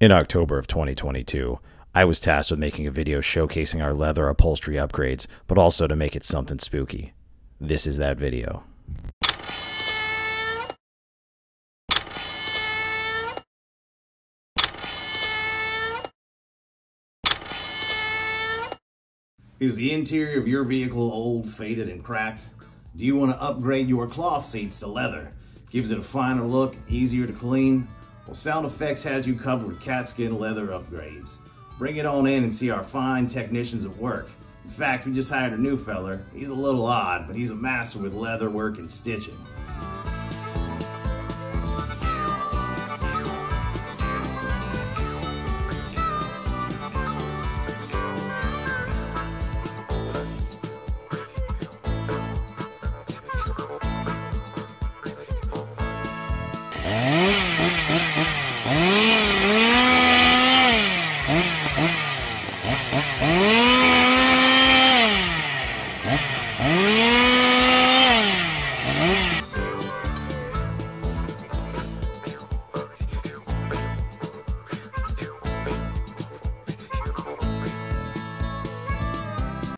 In October of 2022, I was tasked with making a video showcasing our leather upholstery upgrades, but also to make it something spooky. This is that video. Is the interior of your vehicle old, faded, and cracked? Do you want to upgrade your cloth seats to leather? Gives it a finer look, easier to clean? Well, Sound FX has you covered with Katzkin leather upgrades. Bring it on in and see our fine technicians at work. In fact, we just hired a new feller. He's a little odd, but he's a master with leather work and stitching.